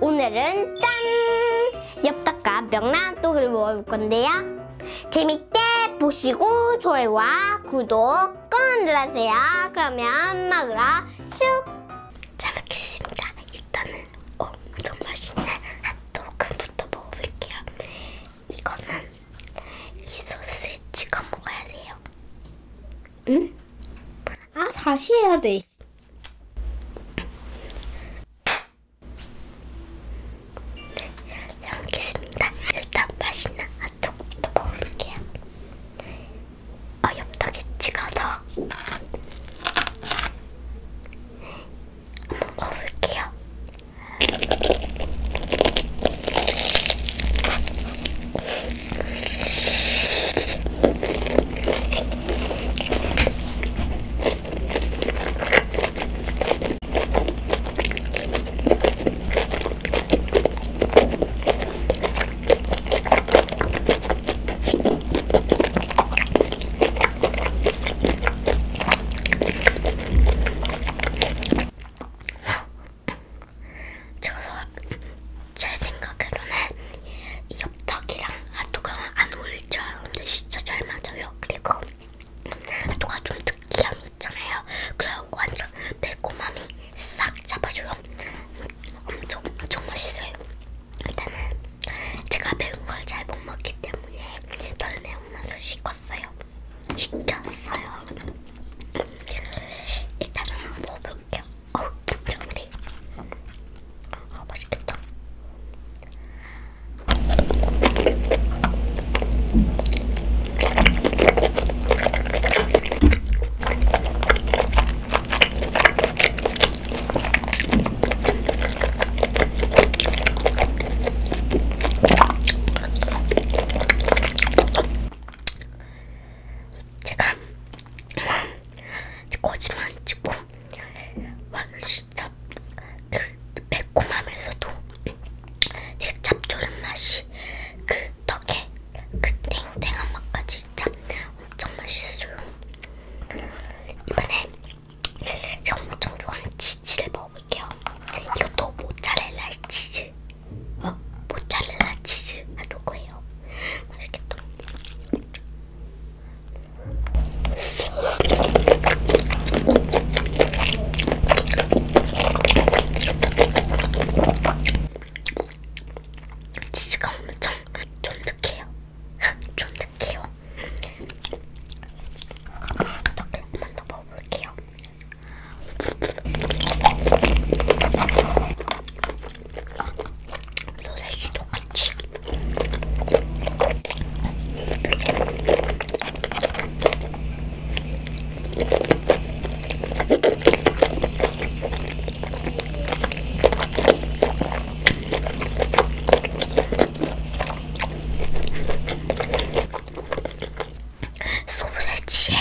오늘은 짠! 엽떡과 명란떡을 먹을 건데요. 재밌게 보시고 좋아요와 구독 꾹 눌러주세요. 그러면 먹으러 쑥! 잘 먹겠습니다. 일단은 엄청 맛있는 핫도그부터 먹어볼게요. 이거는 이 소스에 찍어 먹어야 돼요. 응? 아 다시 해야 돼. Shit.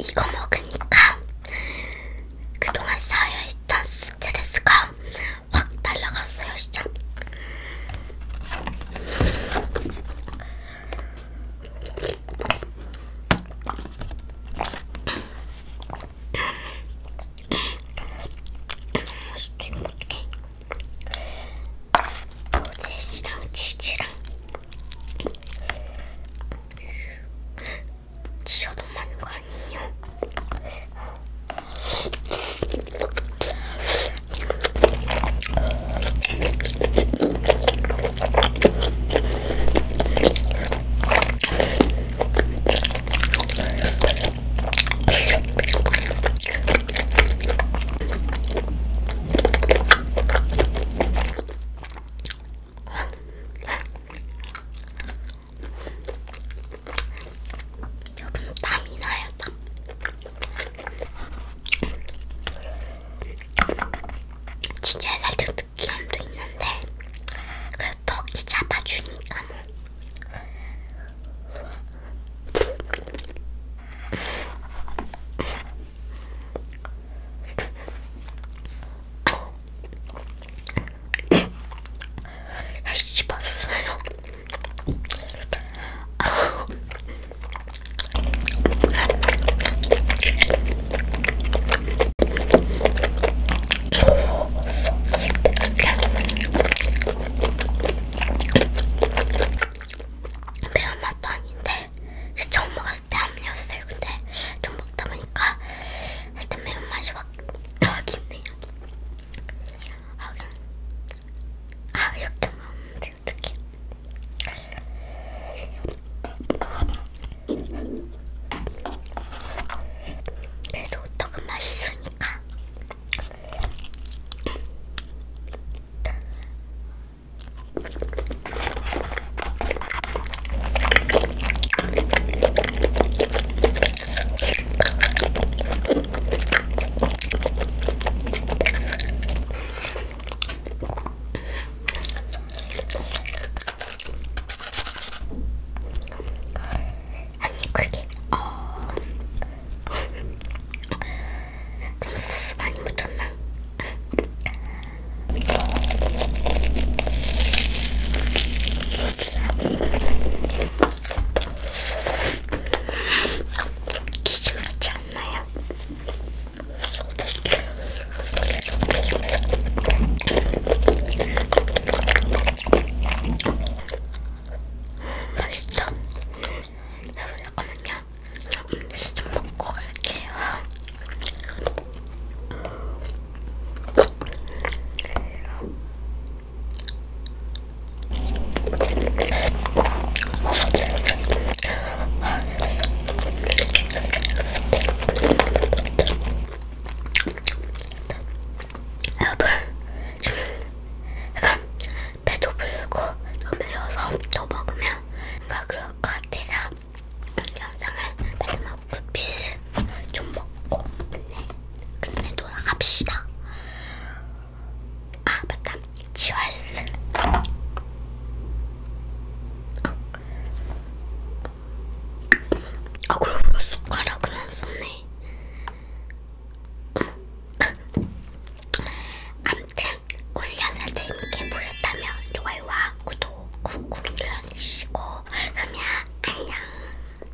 Ich komme auch another.